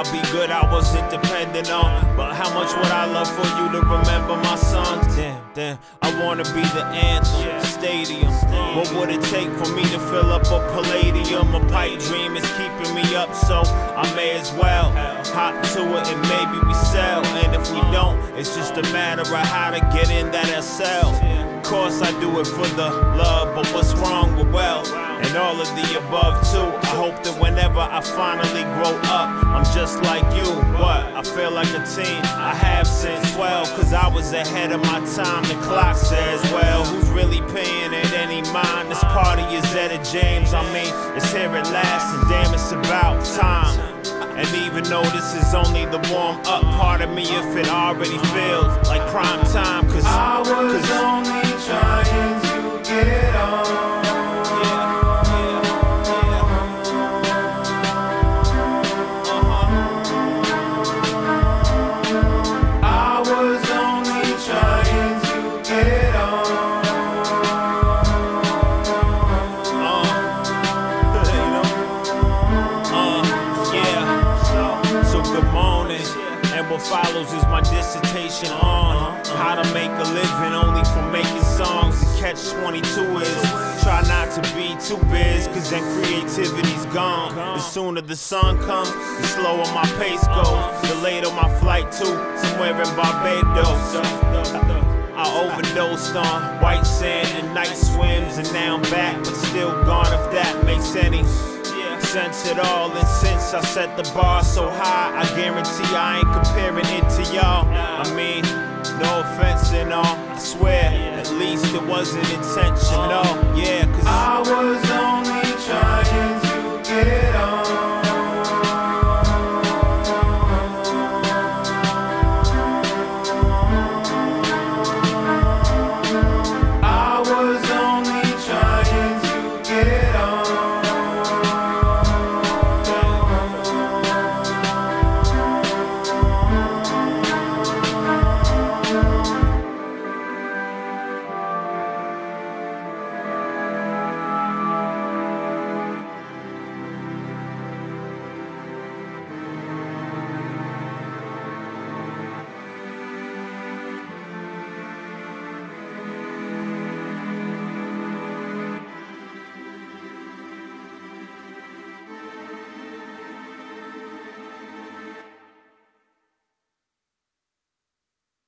I'll be good, I wasn't dependent on. Uh, but how much would I love for you to remember my sons? Damn, damn, I wanna be the anthem, stadium. What would it take for me to fill up a palladium? A pipe dream is keeping me up, so I may as well hop to it and maybe we sell. And if we don't, it's just a matter of how to get in that SL. Of course, I do it for the love, but what's wrong with well? And all of the above, too. I hope that whenever I finally grow up, I'm just like you. What? I feel like a teen. I have since 12, cause I was ahead of my time. The clock says, well, who's really paying it any mind? This party is Etta James. I mean, it's here at last, and damn, it's about time. And even though this is only the warm up part of me, if it already feels like prime time, cause I was cause, only trying what follows is my dissertation on how to make a living only from making songs. The catch 22 is try not to be too biz, cause then creativity's gone. The sooner the sun comes, the slower my pace goes. The later my flight to somewhere in Barbados. I overdosed on white sand and night swims, and now I'm back, but still gone. If that makes any sense at all, and since I set the bar so high, I guarantee I ain't comparing it to y'all. I mean, no offense and all, I swear, at least it wasn't intentional.